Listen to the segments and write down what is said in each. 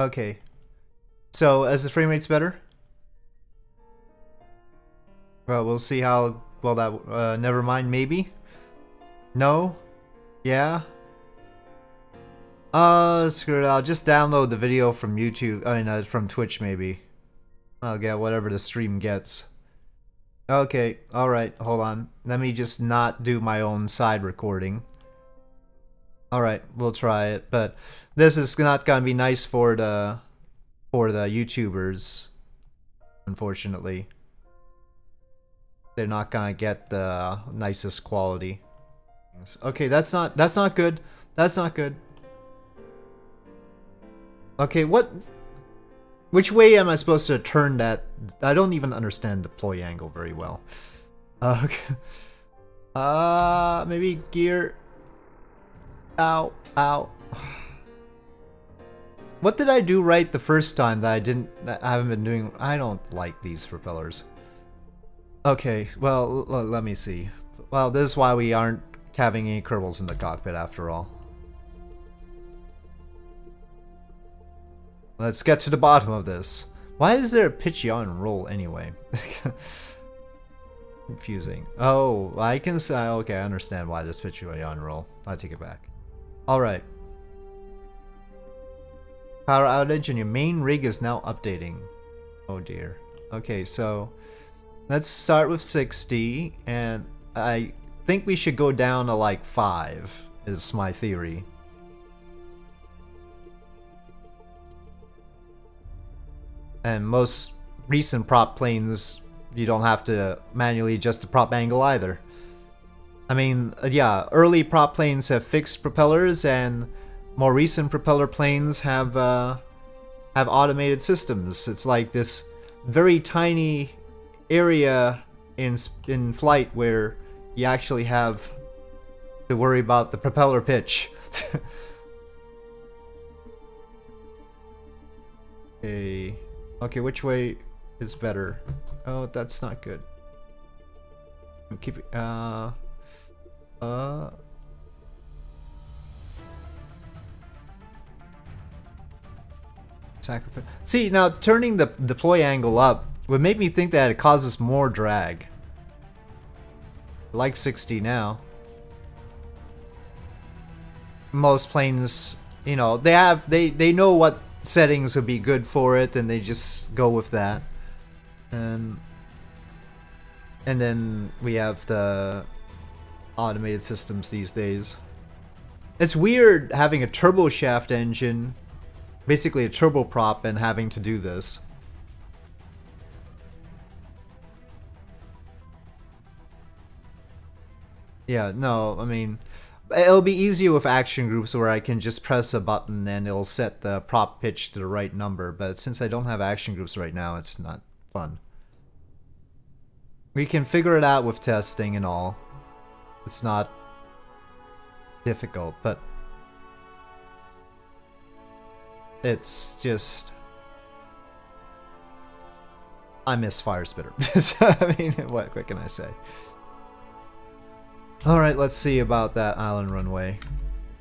Okay. So, as the frame rate's better? Well, we'll see how well that... Uh, never mind, maybe? No? Yeah? Uh, screw it. I'll just download the video from YouTube. I mean, uh, from Twitch, maybe. I'll get whatever the stream gets. Okay, alright, hold on. Let me just not do my own side recording. Alright, we'll try it, but this is not gonna be nice for the for the YouTubers, unfortunately. They're not gonna get the nicest quality. Okay, that's not that's not good. That's not good. Okay, what which way am I supposed to turn that? I don't even understand deploy angle very well. Uh, okay. uh maybe gear. Ow, ow. What did I do right the first time that I didn't, that I haven't been doing? I don't like these propellers. Okay, well, let me see. Well, this is why we aren't having any Kerbals in the cockpit after all. Let's get to the bottom of this. Why is there a yaw roll anyway? Confusing. Oh, I can say, okay, I understand why there's pitch yaw roll. I take it back. Alright. Power outage and your main rig is now updating. Oh dear. Okay, so let's start with 60 and I think we should go down to like 5 is my theory. And most recent prop planes, you don't have to manually adjust the prop angle either. I mean, uh, yeah, early prop planes have fixed propellers, and more recent propeller planes have uh, have automated systems. It's like this very tiny area in in flight where you actually have to worry about the propeller pitch. okay. Okay, which way is better? Oh, that's not good. Keep uh, uh. Sacrifice. See, now turning the deploy angle up would make me think that it causes more drag. Like 60 now. Most planes, you know, they have, they, they know what settings would be good for it and they just go with that. And and then we have the automated systems these days. It's weird having a turbo shaft engine, basically a turboprop, and having to do this. Yeah, no, I mean, It'll be easier with action groups where I can just press a button and it'll set the prop pitch to the right number, but since I don't have action groups right now, it's not fun. We can figure it out with testing and all. It's not difficult, but it's just... I miss Firespitter. I mean, what, what can I say? Alright, let's see about that island runway.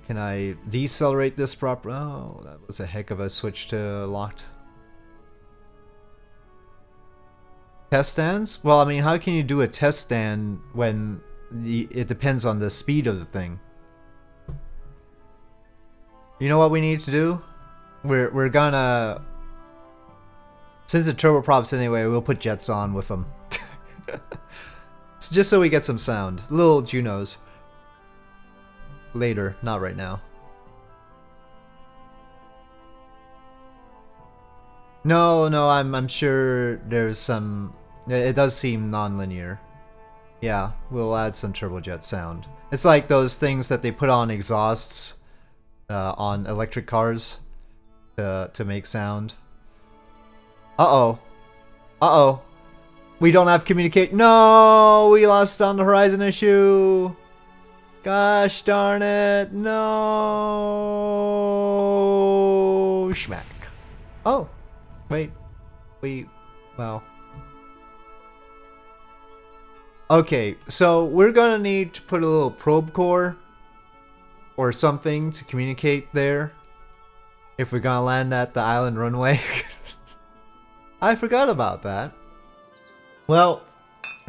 Can I decelerate this proper? Oh, that was a heck of a switch to locked. Test stands? Well, I mean, how can you do a test stand when the, it depends on the speed of the thing? You know what we need to do? We're, we're gonna... Since the turboprops anyway, we'll put jets on with them. just so we get some sound. Little Junos. Later, not right now. No, no, I'm I'm sure there's some it does seem non-linear. Yeah, we'll add some turbojet sound. It's like those things that they put on exhausts uh, on electric cars to to make sound. Uh-oh. Uh-oh. We don't have communicate. No, we lost on the horizon issue. Gosh darn it. No. Schmack. Oh, wait. We, well. Okay, so we're gonna need to put a little probe core or something to communicate there. if we're gonna land at the island runway. I forgot about that. Well,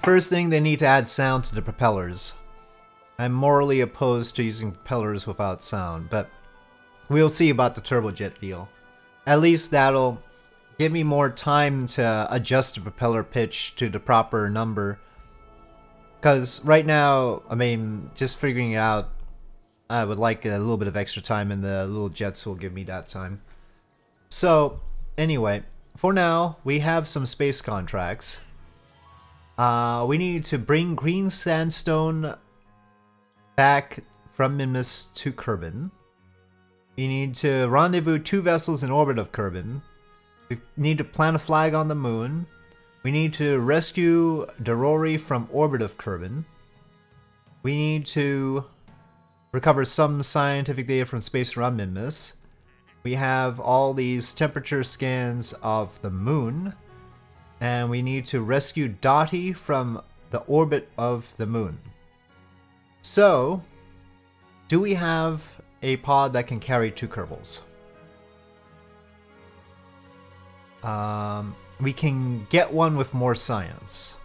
first thing they need to add sound to the propellers. I'm morally opposed to using propellers without sound, but we'll see about the turbojet deal. At least that'll give me more time to adjust the propeller pitch to the proper number. Because right now, I mean, just figuring it out, I would like a little bit of extra time and the little jets will give me that time. So, anyway, for now, we have some space contracts. Uh, we need to bring green sandstone back from Minmus to Kerbin. We need to rendezvous two vessels in orbit of Kerbin. We need to plant a flag on the moon. We need to rescue Dorori from orbit of Kerbin. We need to recover some scientific data from space around Minmus. We have all these temperature scans of the moon. And we need to rescue Dottie from the orbit of the moon. So, do we have a pod that can carry two Kerbals? Um, we can get one with more science.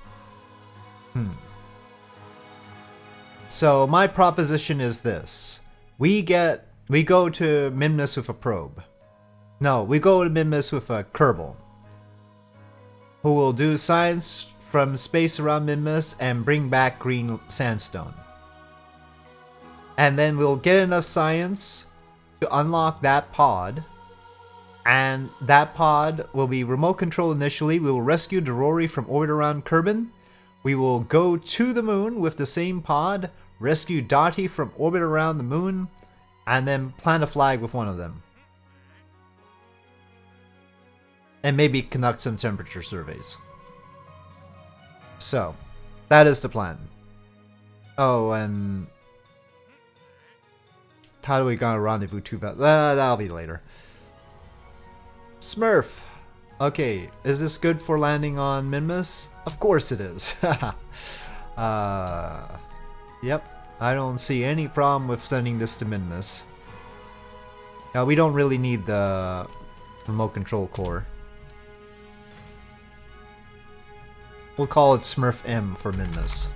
Hmm. So my proposition is this. We get we go to Minmus with a probe. No, we go to Minmus with a Kerbal. Who will do science from space around Minmus and bring back green sandstone. And then we'll get enough science to unlock that pod and that pod will be remote controlled initially. We will rescue Dorori from orbit around Kerbin. We will go to the moon with the same pod, rescue Dottie from orbit around the moon, and then plant a flag with one of them. And maybe conduct some temperature surveys. So, that is the plan. Oh, and... How do we go rendezvous two... Uh, that'll be later. Smurf! Okay, is this good for landing on Minmus? Of course it is. uh, yep, I don't see any problem with sending this to Minmus. Now, we don't really need the remote control core. We'll call it Smurf M for Minmus.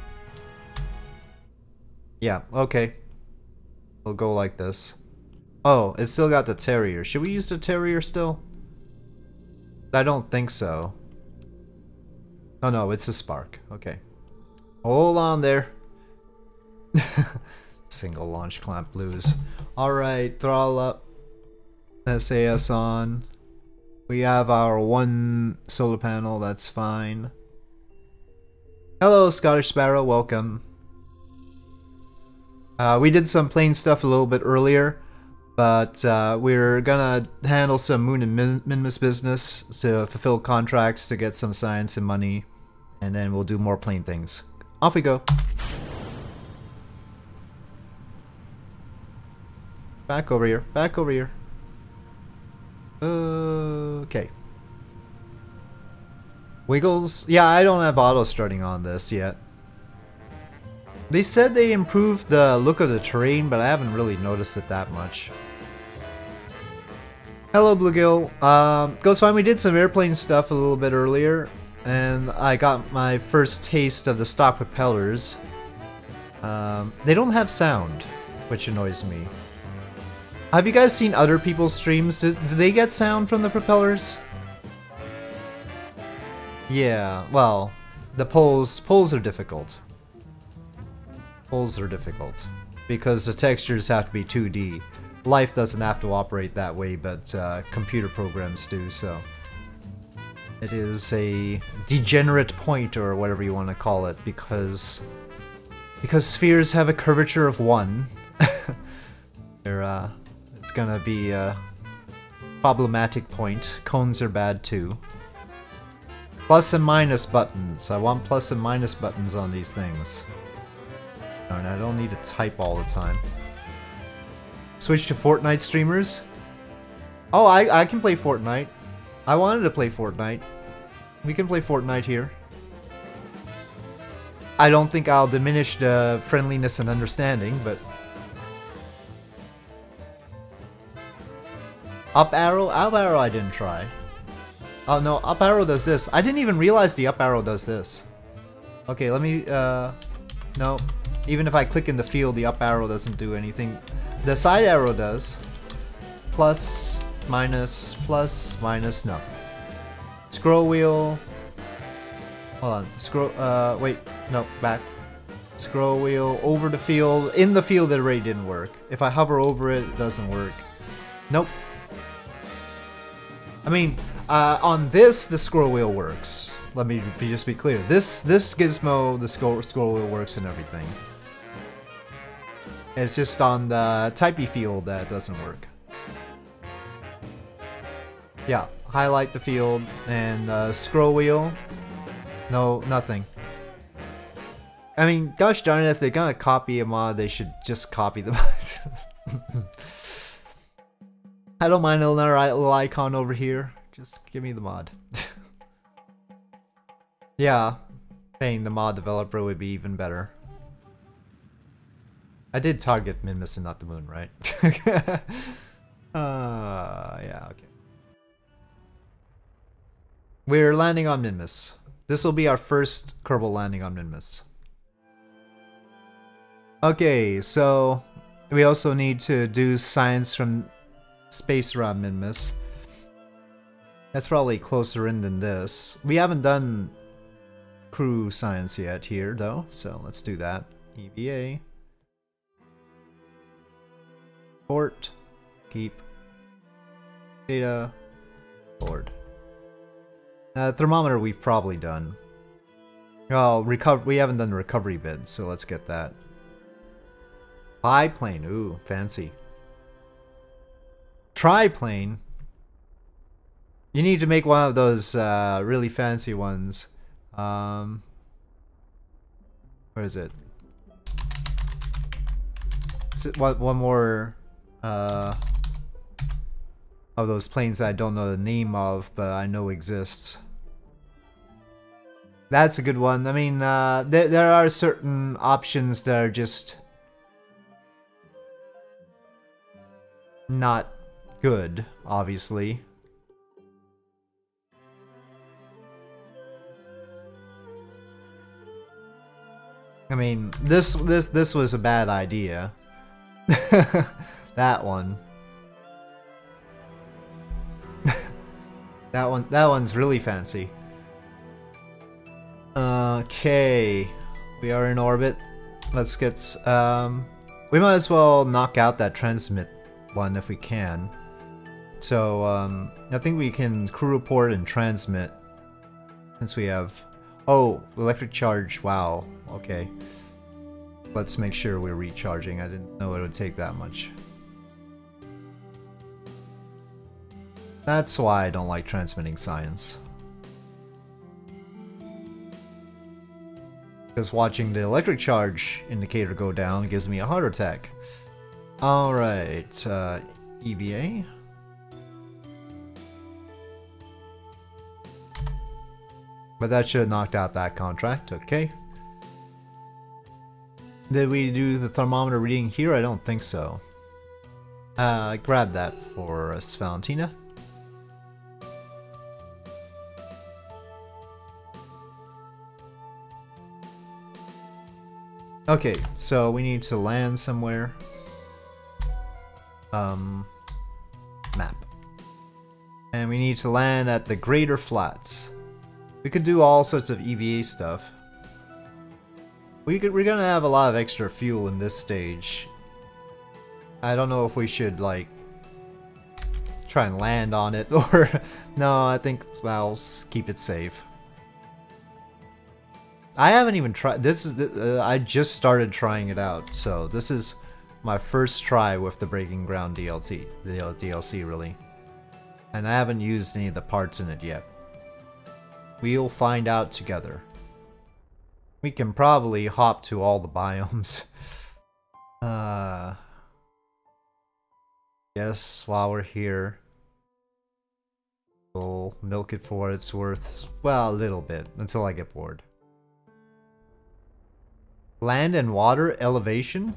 Yeah, okay. We'll go like this. Oh, it still got the Terrier. Should we use the Terrier still? I don't think so. Oh no, it's a spark. Okay. Hold on there. Single launch clamp blues. Alright, throttle up. SAS on. We have our one solar panel, that's fine. Hello, Scottish Sparrow, welcome. Uh, we did some plane stuff a little bit earlier. But uh, we're gonna handle some Moon and Min Minmus business to fulfill contracts to get some science and money, and then we'll do more plane things. Off we go. Back over here. Back over here. Okay. Wiggles? Yeah, I don't have auto starting on this yet. They said they improved the look of the terrain, but I haven't really noticed it that much. Hello, Bluegill. Um, Ghost Fine, we did some airplane stuff a little bit earlier, and I got my first taste of the stock propellers. Um, they don't have sound, which annoys me. Have you guys seen other people's streams? Do, do they get sound from the propellers? Yeah, well, the poles, poles are difficult. Poles are difficult. Because the textures have to be 2D life doesn't have to operate that way, but uh, computer programs do, so... It is a degenerate point, or whatever you want to call it, because... Because spheres have a curvature of 1. They're, uh, it's gonna be a problematic point. Cones are bad too. Plus and minus buttons. I want plus and minus buttons on these things. And I don't need to type all the time. Switch to Fortnite streamers? Oh, I, I can play Fortnite. I wanted to play Fortnite. We can play Fortnite here. I don't think I'll diminish the friendliness and understanding, but... Up arrow? Up arrow I didn't try. Oh no, up arrow does this. I didn't even realize the up arrow does this. Okay, let me, uh, no. Even if I click in the field, the up arrow doesn't do anything. The side arrow does. Plus, minus, plus, minus, no. Scroll wheel. Hold on, scroll, uh, wait, no, back. Scroll wheel over the field. In the field, it already didn't work. If I hover over it, it doesn't work. Nope. I mean, uh, on this, the scroll wheel works. Let me be, just be clear. This this gizmo, the scroll, scroll wheel works and everything. It's just on the typey field that doesn't work. Yeah, highlight the field and uh, scroll wheel. No, nothing. I mean, gosh darn it, if they're gonna copy a mod, they should just copy the mod. I don't mind another little icon over here. Just give me the mod. yeah, paying the mod developer would be even better. I did target Minmus and not the moon, right? uh, yeah, okay. We're landing on Minmus. This will be our first Kerbal landing on Minmus. Okay, so we also need to do science from space around Minmus. That's probably closer in than this. We haven't done crew science yet here, though, so let's do that. EVA. Port. Keep. Data. Board. Uh, thermometer we've probably done. Well, recover. we haven't done the recovery bit, so let's get that. Biplane, ooh, fancy. Triplane. You need to make one of those uh, really fancy ones. Um, where is it? One, one more uh, of those planes I don't know the name of, but I know exists. That's a good one. I mean, uh, there, there are certain options that are just not good, obviously. I mean, this this this was a bad idea. that one. that one that one's really fancy. Okay. We are in orbit. Let's get um we might as well knock out that transmit one if we can. So, um, I think we can crew report and transmit since we have... Oh, electric charge, wow, okay. Let's make sure we're recharging, I didn't know it would take that much. That's why I don't like transmitting science. Because watching the electric charge indicator go down gives me a heart attack. Alright, uh, EVA. But that should have knocked out that contract, okay. Did we do the thermometer reading here? I don't think so. Uh, grab that for us, Valentina. Okay, so we need to land somewhere um, map. And we need to land at the Greater Flats. We could do all sorts of EVA stuff. We could, we're gonna have a lot of extra fuel in this stage. I don't know if we should, like, try and land on it, or... no, I think I'll keep it safe. I haven't even tried... This is... Uh, I just started trying it out, so this is my first try with the Breaking Ground DLC, the DLC really. And I haven't used any of the parts in it yet. We'll find out together. We can probably hop to all the biomes. Uh, yes, while we're here, we'll milk it for what it's worth. Well, a little bit, until I get bored. Land and water elevation?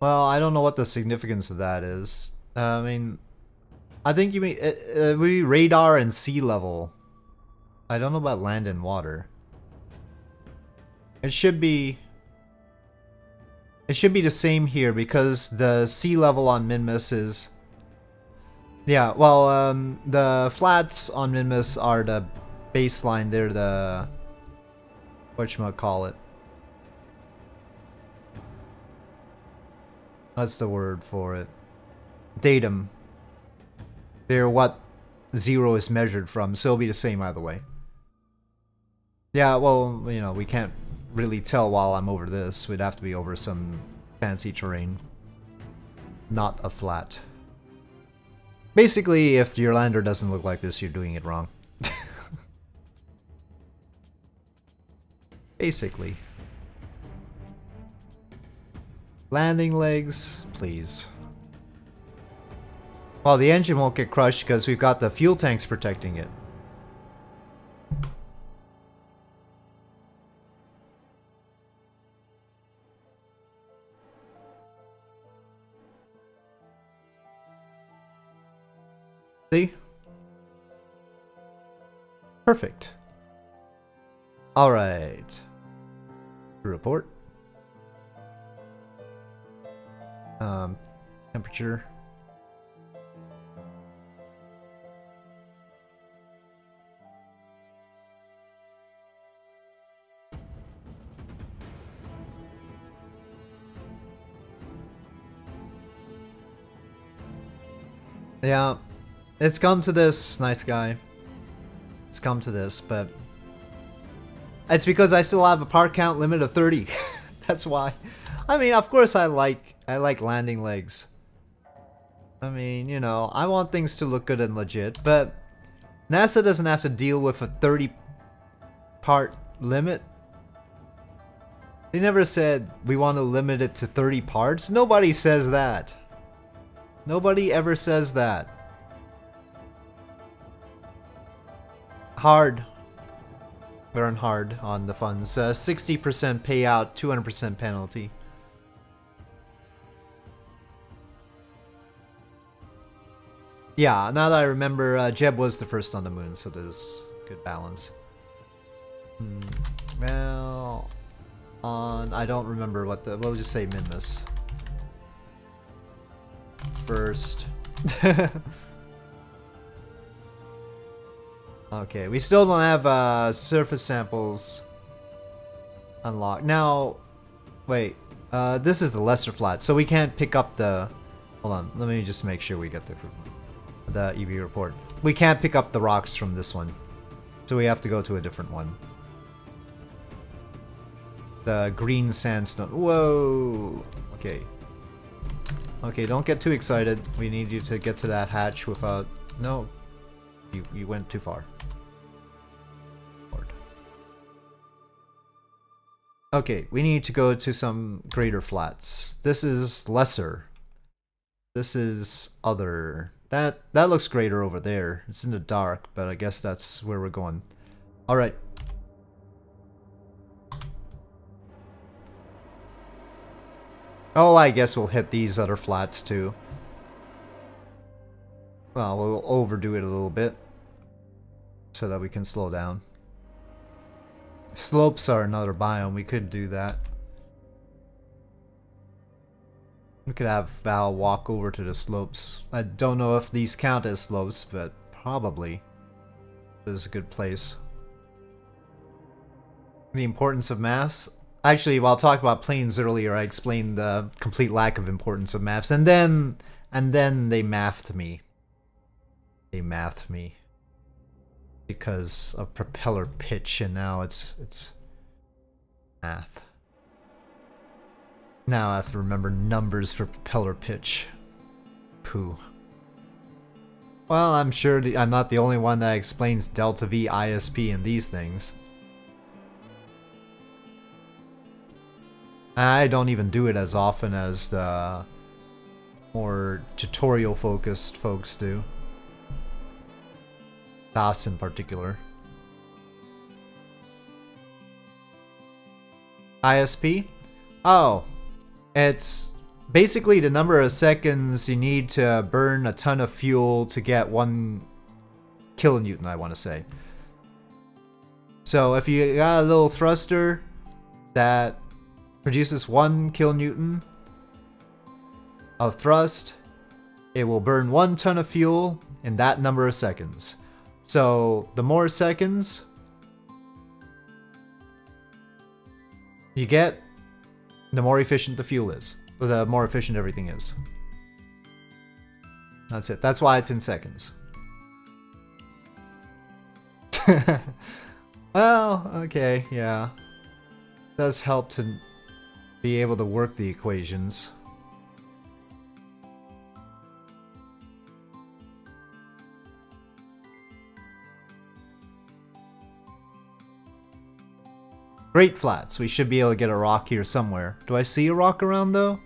Well, I don't know what the significance of that is. Uh, I mean, I think you mean uh, uh, we radar and sea level. I don't know about land and water. It should be. It should be the same here because the sea level on Minmus is. Yeah, well, um, the flats on Minmus are the baseline. They're the call it. That's the word for it. Datum. They're what zero is measured from, so it'll be the same either way. Yeah, well, you know, we can't really tell while I'm over this. We'd have to be over some fancy terrain. Not a flat. Basically, if your lander doesn't look like this, you're doing it wrong. Basically. Landing legs, please. Well, the engine won't get crushed because we've got the fuel tanks protecting it. See? Perfect. Alright. Report. Um, temperature. Yeah, it's come to this, nice guy. It's come to this, but it's because I still have a part count limit of 30. That's why. I mean, of course I like I like landing legs. I mean, you know, I want things to look good and legit, but NASA doesn't have to deal with a 30 part limit. They never said we want to limit it to 30 parts. Nobody says that. Nobody ever says that. Hard. Burn hard on the funds. 60% uh, payout, 200% penalty. Yeah, now that I remember, uh, Jeb was the first on the moon, so there's good balance. Hmm. Well, on I don't remember what the we'll just say Minmus first. okay, we still don't have uh, surface samples unlocked. Now, wait, uh, this is the lesser flat, so we can't pick up the. Hold on, let me just make sure we get the the EV report. We can't pick up the rocks from this one, so we have to go to a different one. The green sandstone. Whoa. Okay. Okay, don't get too excited. We need you to get to that hatch without... No. You, you went too far. Okay, we need to go to some greater flats. This is lesser. This is other. That that looks greater over there. It's in the dark, but I guess that's where we're going. Alright, Oh, I guess we'll hit these other flats too. Well, we'll overdo it a little bit. So that we can slow down. Slopes are another biome, we could do that. We could have Val walk over to the slopes. I don't know if these count as slopes, but probably. This is a good place. The importance of mass? Actually, while talking about planes earlier, I explained the complete lack of importance of maths, and then and then they mathed me. They mathed me because of propeller pitch, and now it's it's math. Now I have to remember numbers for propeller pitch. Pooh. Well, I'm sure I'm not the only one that explains delta V ISP and these things. I don't even do it as often as the more tutorial focused folks do. DOS in particular. ISP? Oh, it's basically the number of seconds you need to burn a ton of fuel to get one kilonewton, I want to say. So if you got a little thruster that produces one kilonewton of thrust, it will burn one ton of fuel in that number of seconds. So the more seconds you get, the more efficient the fuel is. The more efficient everything is. That's it. That's why it's in seconds. well, okay, yeah. Does help to be able to work the equations. Great flats. We should be able to get a rock here somewhere. Do I see a rock around though?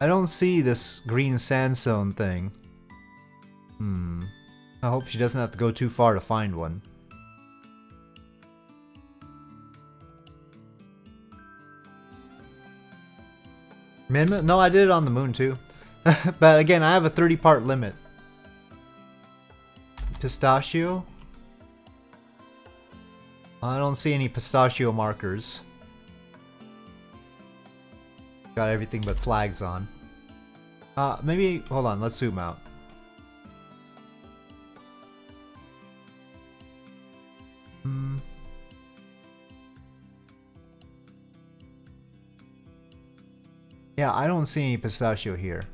I don't see this green sandstone thing. Hmm. I hope she doesn't have to go too far to find one. Minimum? No, I did it on the moon too. but again, I have a 30 part limit. Pistachio? I don't see any pistachio markers. Got everything but flags on. Uh, maybe, hold on, let's zoom out. Hmm. Yeah, I don't see any pistachio here.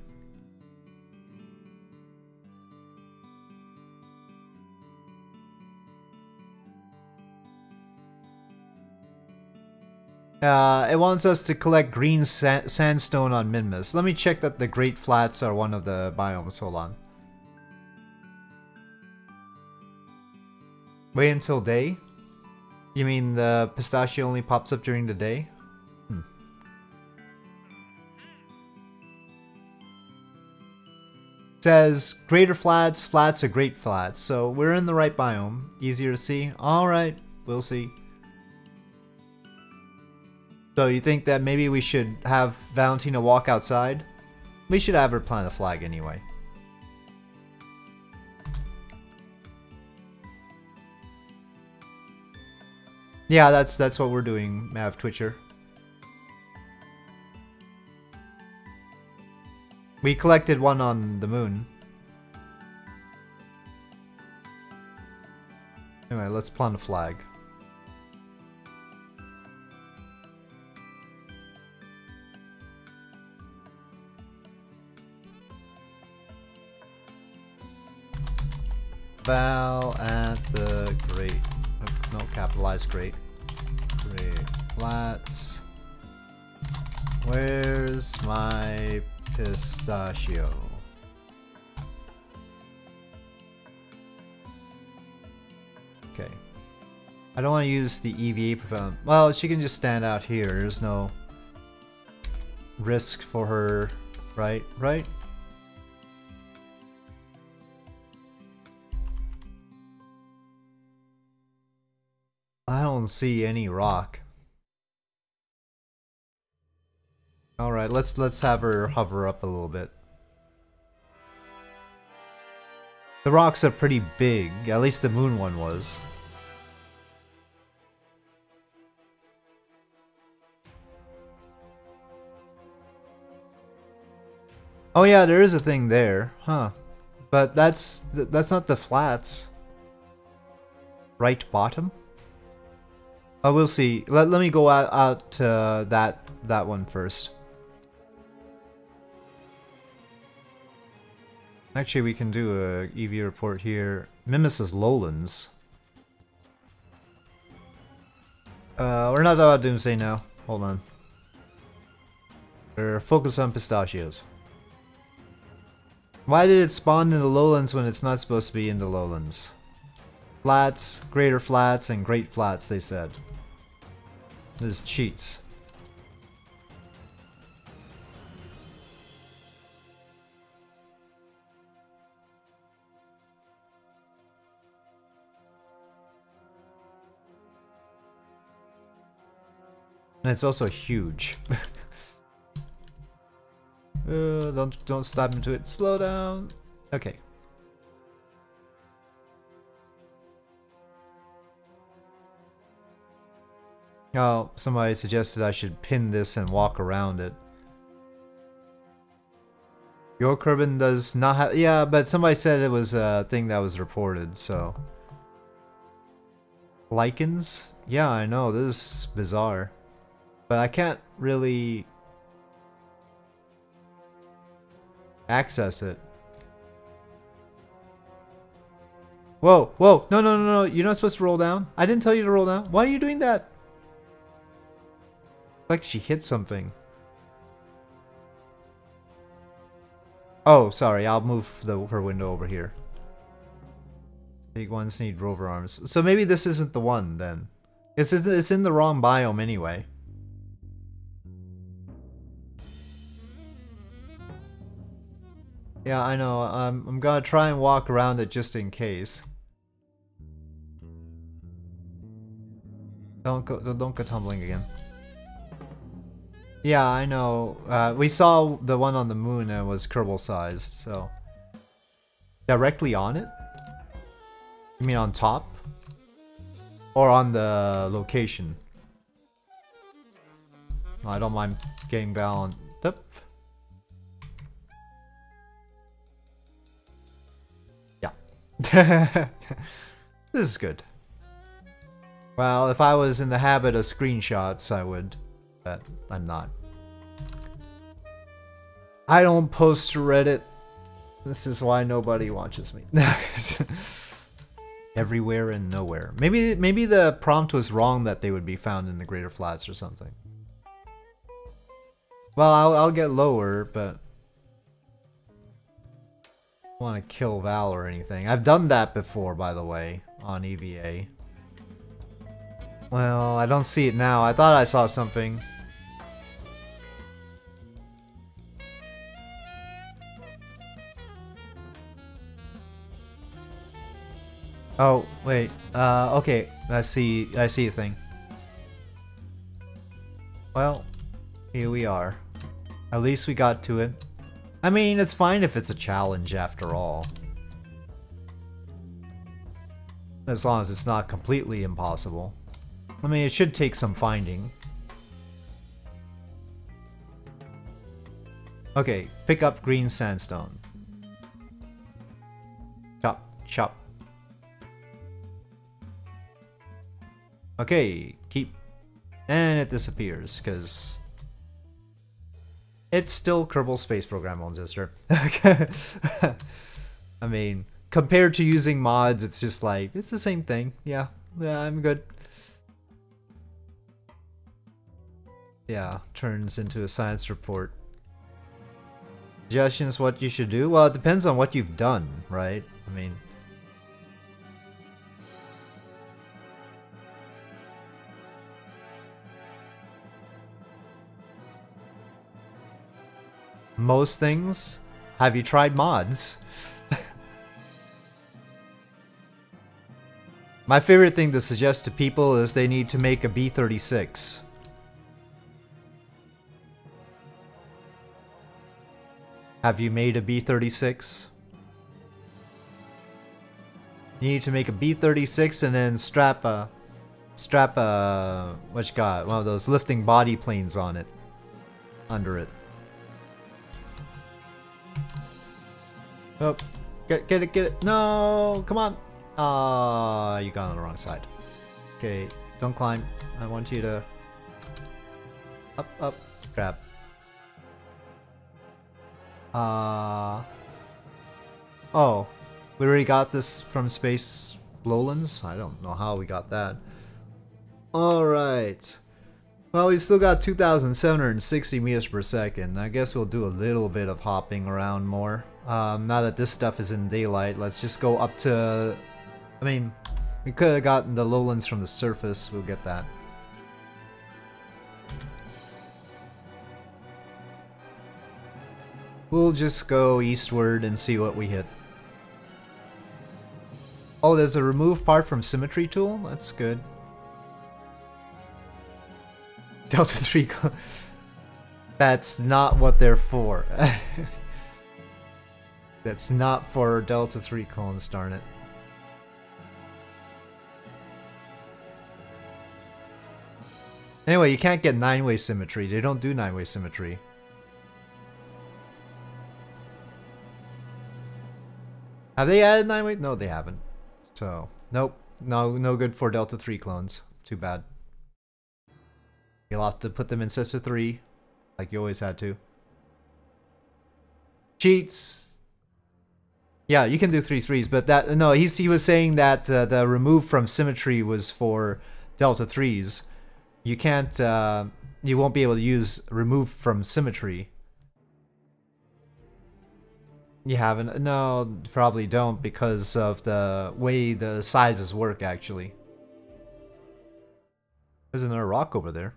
Uh, it wants us to collect green sa sandstone on Minmus. Let me check that the Great Flats are one of the biomes. Hold on. Wait until day? You mean the pistachio only pops up during the day? Hmm. Says greater flats, flats are great flats. So we're in the right biome. Easier to see. Alright, we'll see. So you think that maybe we should have Valentina walk outside? We should have her plant a flag anyway. Yeah, that's that's what we're doing, Mav Twitcher. We collected one on the moon. Anyway, let's plant a flag. Val at the great, no capitalized great, great flats. Where's my pistachio? Okay. I don't want to use the EVA propellant. Well, she can just stand out here. There's no risk for her, right? Right? See any rock. Alright, let's let's have her hover up a little bit. The rocks are pretty big, at least the moon one was. Oh yeah, there is a thing there, huh? But that's that's not the flats. Right bottom? Oh, we'll see. Let, let me go out, out to that, that one first. Actually, we can do a EV report here. Minmus Lowlands. Uh, we're not about Doomsday now. Hold on. We're focused on pistachios. Why did it spawn in the lowlands when it's not supposed to be in the lowlands? Flats, greater flats, and great flats, they said. There's cheats. And it's also huge. Uh, don't don't stab into it. Slow down. Okay. Oh, somebody suggested I should pin this and walk around it. Your Kerbin does not have... Yeah, but somebody said it was a thing that was reported, so... Lichens? Yeah, I know, this is bizarre. But I can't really... access it. Whoa, whoa, no, no, no, no, you're not supposed to roll down. I didn't tell you to roll down. Why are you doing that? Like she hit something. Oh, sorry, I'll move the, her window over here. Big ones need rover arms. So maybe this isn't the one, then. It's, it's in the wrong biome anyway. Yeah, I know. Um, I'm gonna try and walk around it just in case. Don't go, don't go tumbling again. Yeah, I know. Uh, we saw the one on the moon and it was Kerbal sized, so. Directly on it? You mean on top? Or on the location? I don't mind getting. Yep. Yeah. this is good. Well, if I was in the habit of screenshots, I would but I'm not. I don't post to Reddit. This is why nobody watches me. Everywhere and nowhere. Maybe maybe the prompt was wrong that they would be found in the Greater Flats or something. Well, I'll, I'll get lower, but... I don't want to kill Val or anything. I've done that before, by the way, on EVA. Well, I don't see it now. I thought I saw something. Oh, wait. Uh, okay. I see, I see a thing. Well, here we are. At least we got to it. I mean, it's fine if it's a challenge after all. As long as it's not completely impossible. I mean, it should take some finding. Okay, pick up green sandstone. Chop, chop. Okay, keep. And it disappears, because... It's still Kerbal Space Program on Zister. I mean, compared to using mods, it's just like, it's the same thing. Yeah, yeah, I'm good. Yeah, turns into a science report. Suggestions what you should do? Well, it depends on what you've done, right? I mean... Most things? Have you tried mods? My favorite thing to suggest to people is they need to make a B-36. Have you made a B-36? You need to make a B-36 and then strap a... Strap a... What you got? One of those lifting body planes on it. Under it. Oh, get, get it, get it. No, come on. Ah, uh, you got on the wrong side. Okay, don't climb. I want you to... Up, up, grab. Uh... Oh, we already got this from Space Lowlands? I don't know how we got that. Alright. Well, we've still got 2,760 meters per second. I guess we'll do a little bit of hopping around more. Um, now that this stuff is in daylight, let's just go up to... I mean, we could have gotten the lowlands from the surface. We'll get that. We'll just go eastward and see what we hit. Oh, there's a remove part from symmetry tool? That's good. Delta 3 That's not what they're for. That's not for Delta 3 clones, darn it. Anyway, you can't get 9-way symmetry. They don't do 9-way symmetry. Have they added 9-way? No, they haven't. So, nope. No, no good for Delta 3 clones. Too bad. You'll have to put them in System 3, like you always had to. Cheats. Yeah, you can do three threes, but that no, he's he was saying that uh, the remove from symmetry was for delta threes. You can't, uh, you won't be able to use remove from symmetry. You haven't? No, probably don't because of the way the sizes work. Actually, there's another rock over there.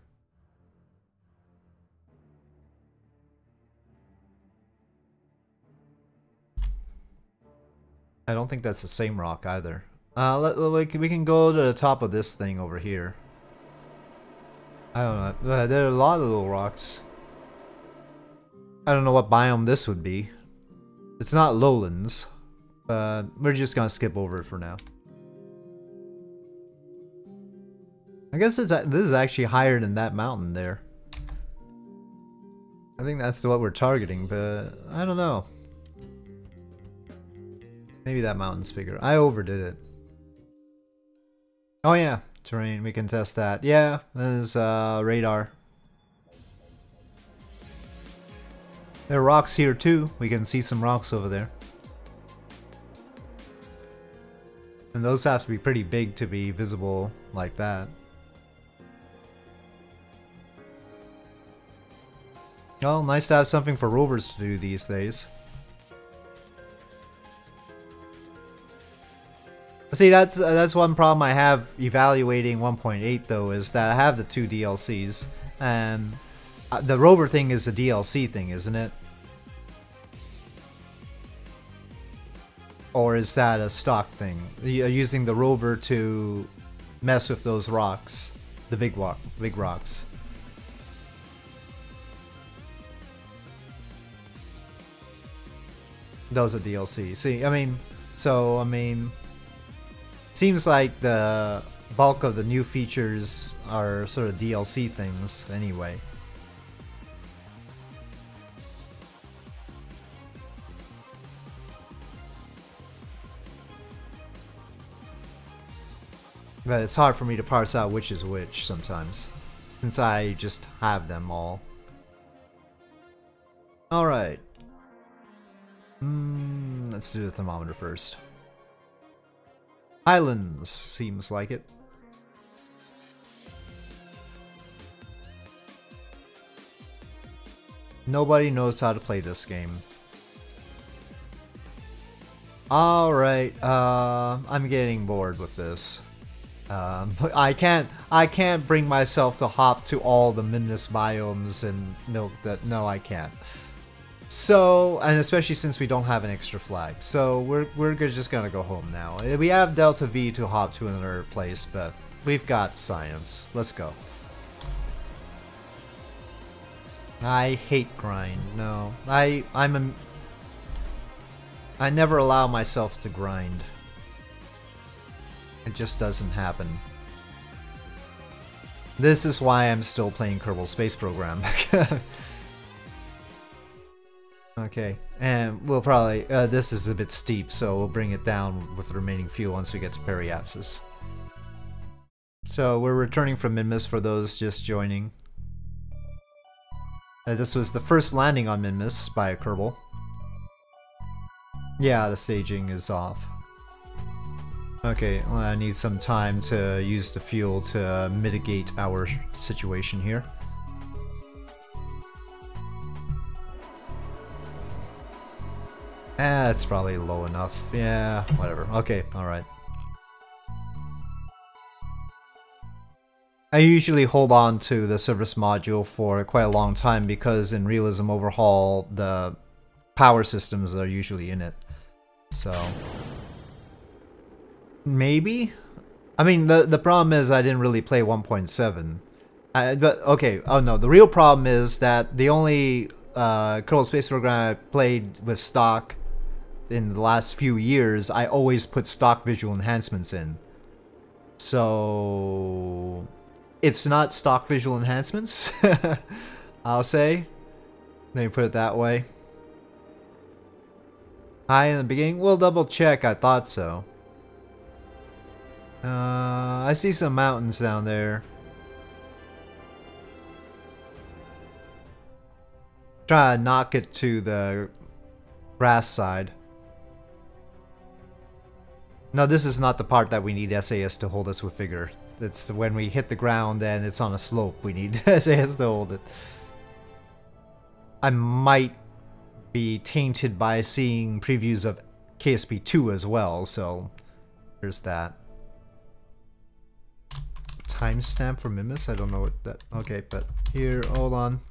I don't think that's the same rock either. Uh, let, we can go to the top of this thing over here. I don't know. Uh, there are a lot of little rocks. I don't know what biome this would be. It's not lowlands, but we're just gonna skip over it for now. I guess it's this is actually higher than that mountain there. I think that's what we're targeting, but I don't know. Maybe that mountain's bigger. I overdid it. Oh yeah, terrain, we can test that. Yeah, there's uh, radar. There are rocks here too. We can see some rocks over there. And those have to be pretty big to be visible like that. Well, nice to have something for rovers to do these days. See, that's uh, that's one problem I have evaluating 1.8 though is that I have the two DLCs, and uh, the rover thing is a DLC thing, isn't it? Or is that a stock thing? You're using the rover to mess with those rocks, the big rock, big rocks. Those are DLC. See, I mean, so I mean seems like the bulk of the new features are sort of DLC things anyway. But it's hard for me to parse out which is which sometimes, since I just have them all. Alright. Mm, let's do the thermometer first. Islands, seems like it. Nobody knows how to play this game. Alright, uh, I'm getting bored with this. Um, I can't I can't bring myself to hop to all the Minmus biomes and no that no I can't. So, and especially since we don't have an extra flag. So we're, we're just gonna go home now. Eh, we have Delta V to hop to another place, but we've got science. Let's go. I hate grind. No. I, I'm a... I never allow myself to grind. It just doesn't happen. This is why I'm still playing Kerbal Space Program. Okay, and we'll probably, uh, this is a bit steep, so we'll bring it down with the remaining fuel once we get to Periapsis. So we're returning from Minmus for those just joining. Uh, this was the first landing on Minmus by a Kerbal. Yeah, the staging is off. Okay, well, I need some time to use the fuel to mitigate our situation here. Eh, it's probably low enough. Yeah, whatever. Okay, alright. I usually hold on to the service module for quite a long time because in Realism Overhaul, the power systems are usually in it. So... Maybe? I mean, the, the problem is I didn't really play 1.7. I, but okay, oh no, the real problem is that the only uh, Kerbal Space Program I played with stock in the last few years, I always put stock visual enhancements in. So it's not stock visual enhancements, I'll say. Let me put it that way. Hi in the beginning? We'll double check, I thought so. Uh, I see some mountains down there. Try to knock it to the grass side. No, this is not the part that we need SAS to hold us with vigor. It's when we hit the ground and it's on a slope, we need SAS to hold it. I might be tainted by seeing previews of KSP 2 as well, so there's that. Timestamp for Minmus? I don't know what that... Okay, but here, hold on.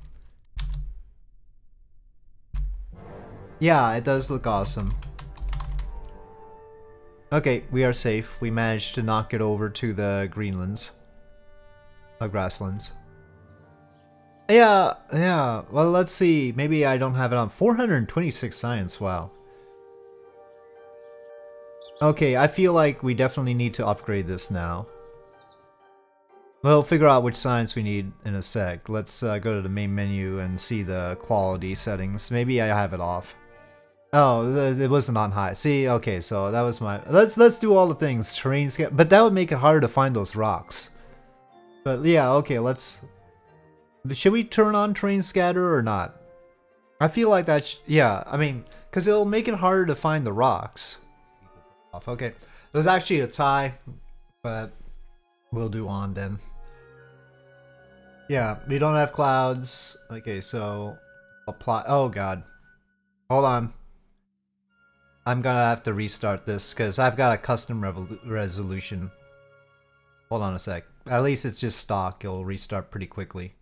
Yeah, it does look awesome. Okay, we are safe. We managed to knock it over to the Greenlands. Uh, grasslands. Yeah, yeah. Well, let's see. Maybe I don't have it on. 426 science, wow. Okay, I feel like we definitely need to upgrade this now. We'll figure out which science we need in a sec. Let's uh, go to the main menu and see the quality settings. Maybe I have it off. Oh, it wasn't on high. See, okay, so that was my. Let's let's do all the things. Terrain scatter, but that would make it harder to find those rocks. But yeah, okay, let's. Should we turn on terrain scatter or not? I feel like that. yeah, I mean, because it'll make it harder to find the rocks. Okay, it was actually a tie, but we'll do on then. Yeah, we don't have clouds. Okay, so apply. Oh god, hold on. I'm gonna have to restart this because I've got a custom resolution. Hold on a sec. At least it's just stock. It'll restart pretty quickly.